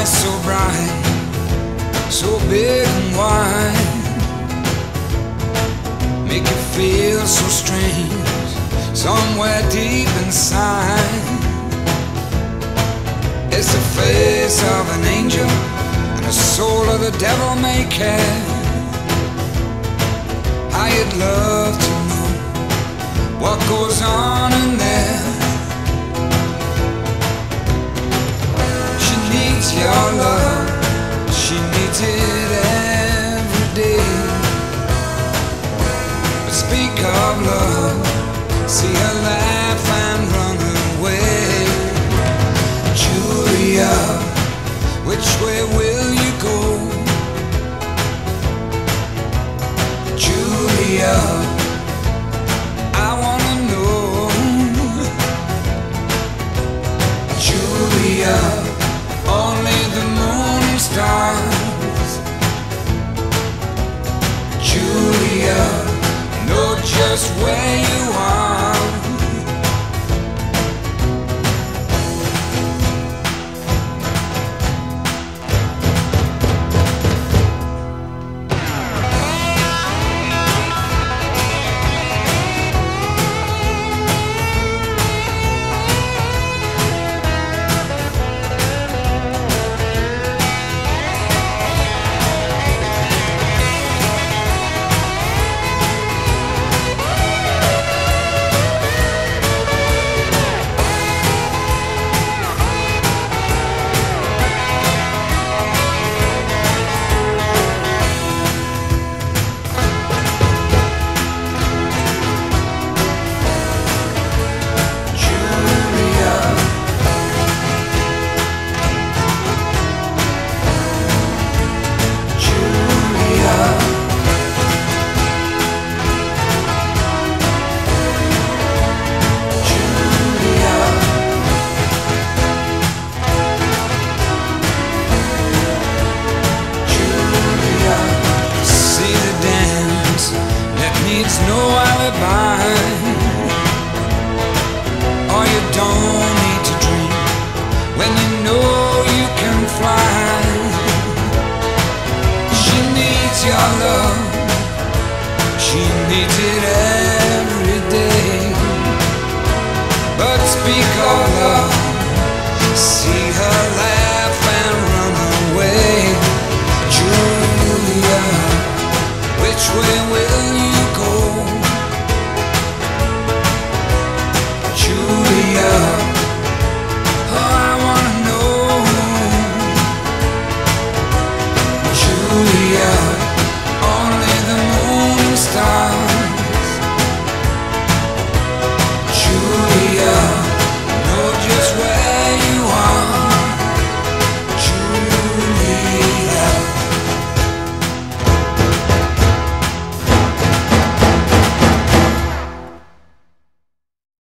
eyes so bright, so big and wide, make you feel so strange somewhere deep inside. It's the face of an angel and the soul of the devil may care. I'd love to know what goes on it every day. But speak of love, see laugh and run away. Julia, which way will you know just where you are. needs no alibi. Or you don't need to dream When you know you can fly. She needs your love. She needs it every day. But speak of love. See